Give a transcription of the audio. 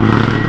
Mm-hmm.